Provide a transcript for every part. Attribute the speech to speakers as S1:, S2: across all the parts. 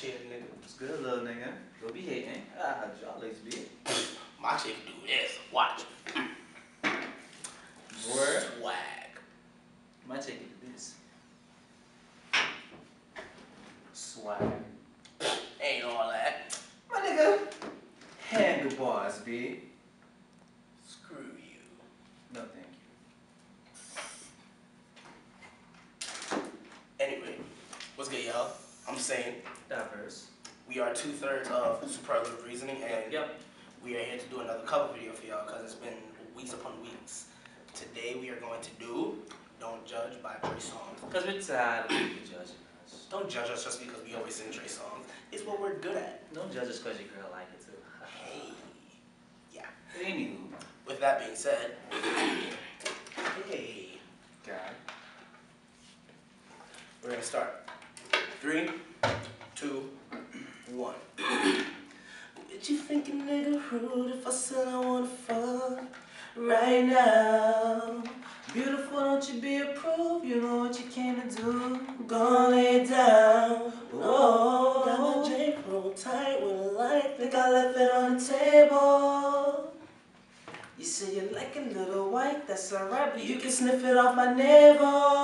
S1: Chill,
S2: nigga. What's good, little nigga? Go be hating. Ah, how y'all
S1: ladies be.
S2: My chick do this. Watch.
S1: Word.
S2: Swag.
S1: My chick do this. Swag.
S2: Ain't all that.
S1: My nigga. Handlebars, B.
S2: I'm saying
S1: DiVerze.
S2: we are two thirds of superlative reasoning, and
S1: Yep.
S2: we are here to do another cover video for y'all because it's been weeks upon weeks. Today we are going to do "Don't Judge" by Trey Songz.
S1: Because we're tired of people judging us.
S2: Don't judge us just because we always sing Trey Songz. It's what we're good at.
S1: Don't judge us because your girl like it too.
S2: Hey, yeah.
S1: Anywho.
S2: With that being said, hey,
S1: God.
S2: we're gonna start. Three, two, one. Did you think a nigga rude if I said I wanna fuck right now? Beautiful, don't you be approved? You know what you came to do. Gonna lay down. Oh, got my J roll tight with a light. Think I left it on the table. You say you like a little white, that's alright, but you can sniff it off my navel.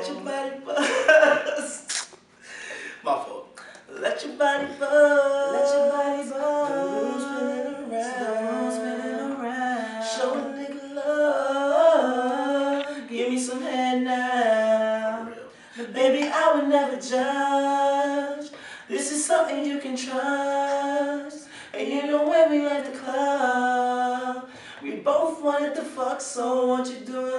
S2: Let your body buzz. My fault. Let your body buzz. Let your body buzz. The room spinning around. Spinning around. Show a nigga love. Give me some head now. But baby, I would never judge. This is something you can trust. And you know when we left the club, we both wanted to fuck, so won't you do it like you was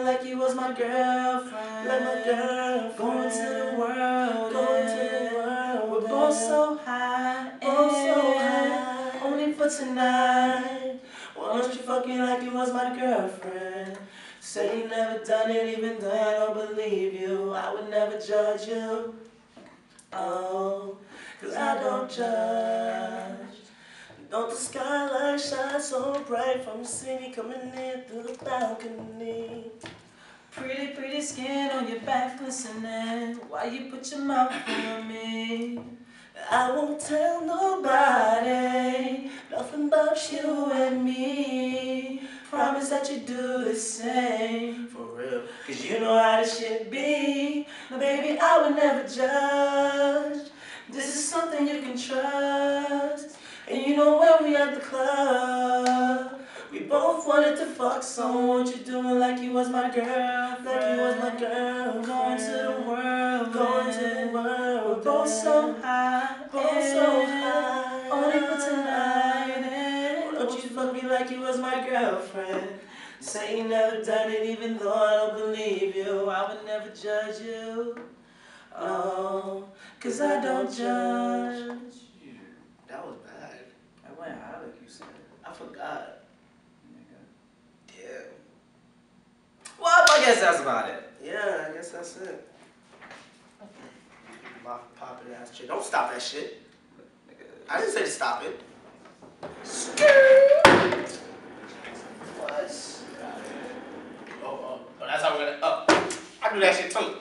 S2: my girlfriend? Like my girlfriend. Going to the world, going to the world. We're both so high, both so high. Only for tonight. Why don't you fuck me like you was my girlfriend? Say you never done it, even though I don't believe you. I would never judge you. Oh, cause I don't judge. Don't the skyline shine so bright from the city coming in through the balcony? Pretty, pretty skin on your back glistening. Why you put your mouth on me? I won't tell nobody nothing about you and me. Promise that you do the same. For real. Cause you know how this shit be. Now Baby, I would never judge. This is something you can trust. And you know when we at the club, we both wanted to fuck, so won't you doing like you was my girl, like you was my girl. Going to the world, going to the world. We're both so high, both so high. Only for tonight. And don't you fuck me like you was my girlfriend. Say you never done it, even though I don't believe you. I would never judge you. Oh, cause I don't judge. That was bad.
S1: I went high like you said.
S2: I forgot.
S1: Nigga.
S2: Damn.
S1: Well, I guess that's about it.
S2: Yeah, I guess that's it. My poppin' ass shit. Don't stop that shit. I didn't say to stop it. What? Oh, oh, oh, that's how we're gonna. Oh, I do that shit too.